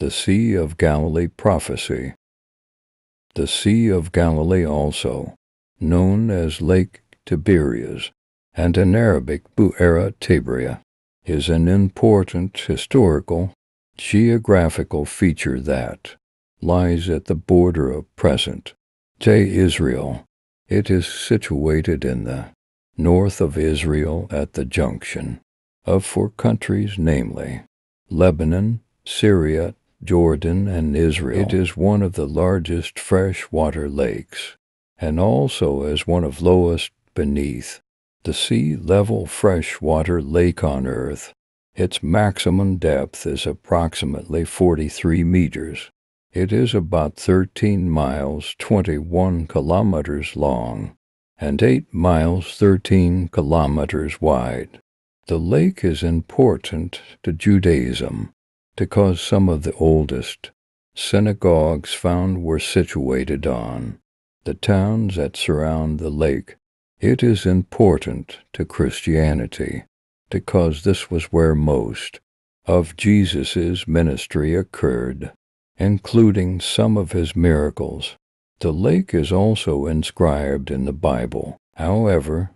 The Sea of Galilee Prophecy. The Sea of Galilee also, known as Lake Tiberias, and in Arabic Bu'era Tibria, is an important historical, geographical feature that lies at the border of present day Israel. It is situated in the north of Israel at the junction of four countries, namely Lebanon, Syria, Jordan, and Israel. It is one of the largest freshwater lakes, and also as one of lowest beneath the sea level freshwater lake on Earth. Its maximum depth is approximately 43 meters. It is about 13 miles 21 kilometers long and 8 miles 13 kilometers wide. The lake is important to Judaism because some of the oldest synagogues found were situated on the towns that surround the lake. It is important to Christianity because this was where most of Jesus' ministry occurred, including some of his miracles. The lake is also inscribed in the Bible. However,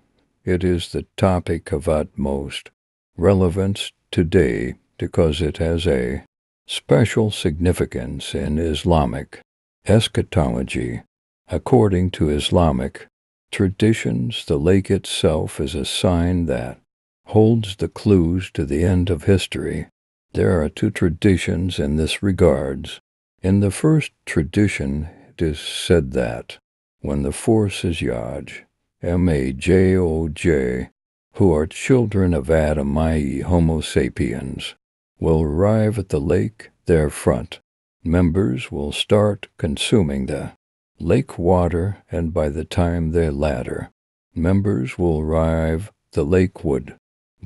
it is the topic of utmost relevance today because it has a special significance in Islamic eschatology. According to Islamic traditions, the lake itself is a sign that holds the clues to the end of history. There are two traditions in this regards. In the first tradition, it is said that when the force is Yaj, M-A-J-O-J, who are children of Adam, i.e. Homo sapiens, will arrive at the lake their front. Members will start consuming the lake water, and by the time they ladder, members will arrive, the lake would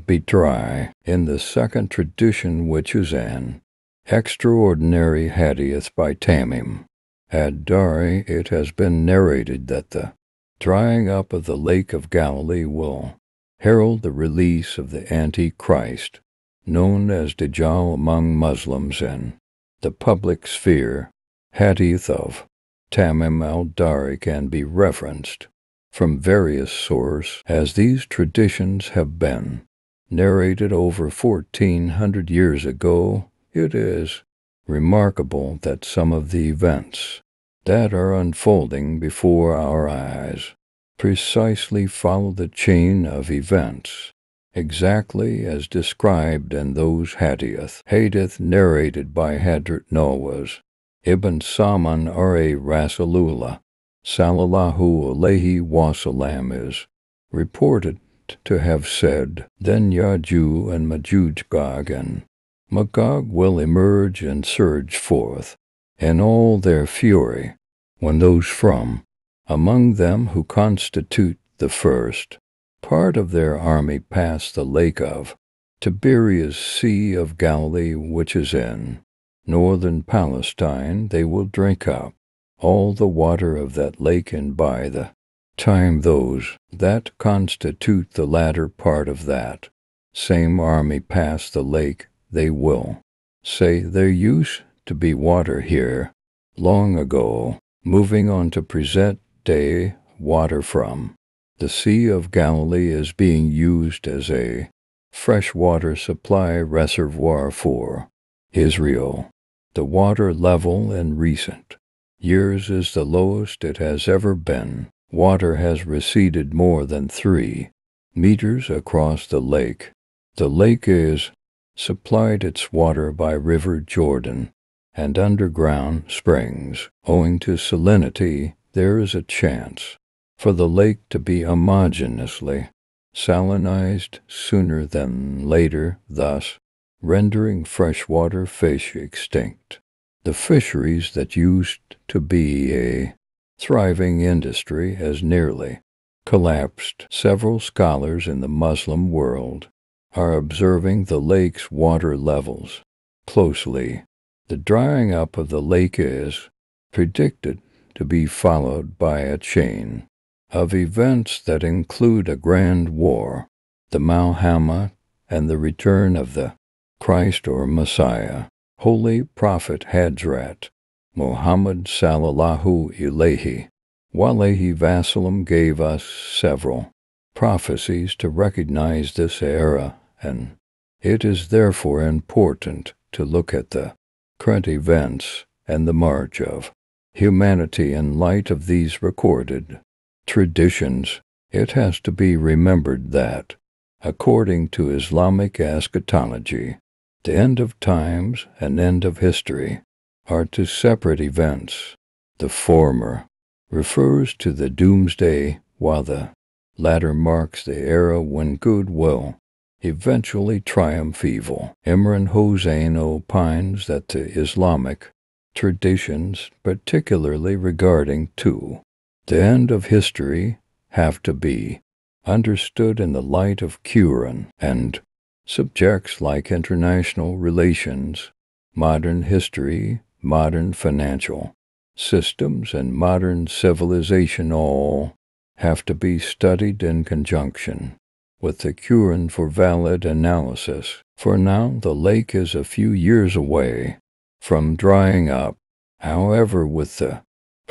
be dry. In the second tradition, which is an extraordinary hadith by Tamim ad Dari, it has been narrated that the drying up of the lake of Galilee will herald the release of the Antichrist known as Dajjal among Muslims and the public sphere, hadith of Tamim al-Dari can be referenced from various sources as these traditions have been narrated over 1400 years ago. It is remarkable that some of the events that are unfolding before our eyes precisely follow the chain of events exactly as described in those hadith, hadith narrated by Hadrat Nawas, Ibn Saman R.A. Rasulullah, sallallahu alayhi wasallam is reported to have said, Then Yajuj and Majuj Gog and Magog will emerge and surge forth in all their fury, when those from among them who constitute the first part of their army passed the lake of Tiberias Sea of Galilee, which is in northern Palestine, they will drink up all the water of that lake, and by the time those that constitute the latter part of that same army pass the lake, they will say there used to be water here long ago, moving on to present day water from the Sea of Galilee is being used as a freshwater supply reservoir for Israel. The water level in recent years is the lowest it has ever been. Water has receded more than three meters across the lake. The lake is supplied its water by River Jordan and underground springs. Owing to salinity, there is a chance for the lake to be homogeneously salinized sooner than later, thus rendering freshwater fish extinct. The fisheries that used to be a thriving industry has nearly collapsed. Several scholars in the Muslim world are observing the lake's water levels closely. The drying up of the lake is predicted to be followed by a chain of events that include a grand war, the Malhama, and the return of the Christ or Messiah. Holy Prophet Hadrat, Muhammad Sallallahu Ilahi, Walehi Vasalam gave us several prophecies to recognize this era, and it is therefore important to look at the current events and the march of humanity in light of these recorded traditions. It has to be remembered that, according to Islamic eschatology, the end of times and end of history are two separate events. The former refers to the doomsday, while the latter marks the era when good will eventually triumph evil. Imran Hosein opines that the Islamic traditions, particularly regarding to the end of history, have to be understood in the light of Quran and subjects like international relations, modern history, modern financial systems, and modern civilization all have to be studied in conjunction with the Quran for valid analysis. For now, the lake is a few years away from drying up. However, with the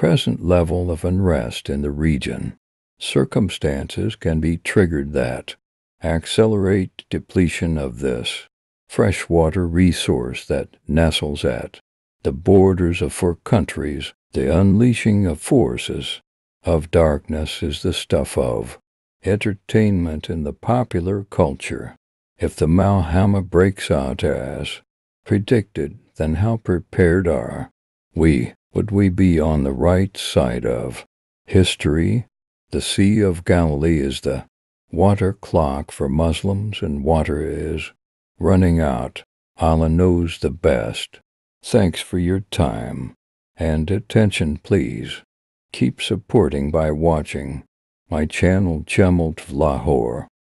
present level of unrest in the region, circumstances can be triggered that accelerate depletion of this freshwater resource that nestles at the borders of four countries. The unleashing of forces of darkness is the stuff of entertainment in the popular culture. If the Malhama breaks out as predicted, then how prepared are we? Would we be on the right side of history? The Sea of Galilee is the water clock for Muslims, and water is running out. Allah knows the best. Thanks for your time and attention, please. Keep supporting by watching my channel Chemult Lahore.